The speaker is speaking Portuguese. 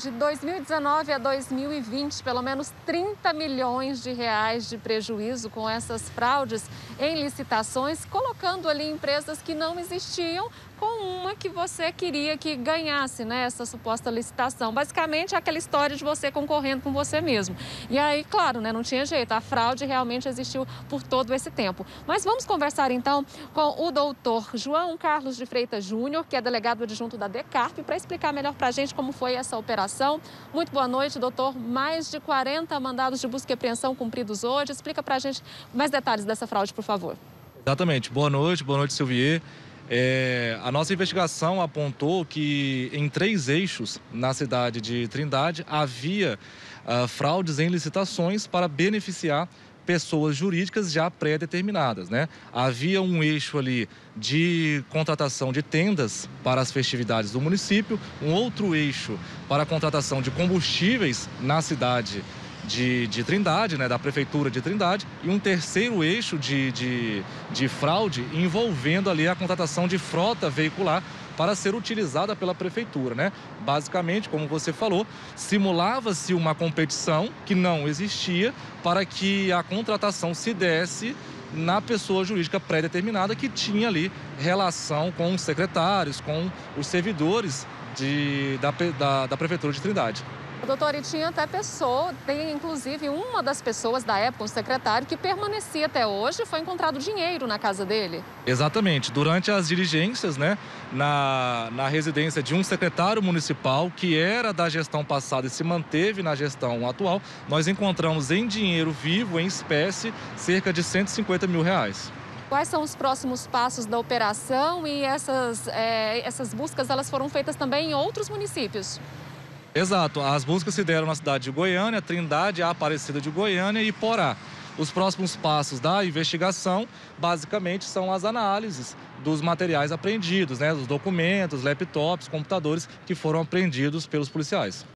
De 2019 a 2020, pelo menos 30 milhões de reais de prejuízo com essas fraudes em licitações, colocando ali empresas que não existiam com uma que você queria que ganhasse, né, essa suposta licitação. Basicamente, é aquela história de você concorrendo com você mesmo. E aí, claro, né, não tinha jeito, a fraude realmente existiu por todo esse tempo. Mas vamos conversar então com o doutor João Carlos de Freitas Júnior, que é delegado adjunto da DECARP, para explicar melhor para a gente como foi essa operação. Muito boa noite, doutor. Mais de 40 mandados de busca e apreensão cumpridos hoje. Explica para a gente mais detalhes dessa fraude, por favor. Exatamente. Boa noite, boa noite, Silvier. É, a nossa investigação apontou que em três eixos na cidade de Trindade havia uh, fraudes em licitações para beneficiar pessoas jurídicas já pré-determinadas, né? Havia um eixo ali de contratação de tendas para as festividades do município, um outro eixo para a contratação de combustíveis na cidade de, de Trindade, né, da Prefeitura de Trindade, e um terceiro eixo de, de, de fraude envolvendo ali a contratação de frota veicular para ser utilizada pela prefeitura, né? Basicamente, como você falou, simulava-se uma competição que não existia para que a contratação se desse na pessoa jurídica pré-determinada que tinha ali relação com os secretários, com os servidores de, da, da, da Prefeitura de Trindade. Doutor, e tinha até pessoa, tem inclusive uma das pessoas da época, um secretário, que permanecia até hoje, foi encontrado dinheiro na casa dele. Exatamente. Durante as diligências, né, na, na residência de um secretário municipal, que era da gestão passada e se manteve na gestão atual, nós encontramos em dinheiro vivo, em espécie, cerca de 150 mil reais. Quais são os próximos passos da operação e essas, é, essas buscas elas foram feitas também em outros municípios? Exato. As buscas se deram na cidade de Goiânia, Trindade, Aparecida de Goiânia e Porá. Os próximos passos da investigação, basicamente, são as análises dos materiais apreendidos, né? Dos documentos, laptops, computadores que foram apreendidos pelos policiais.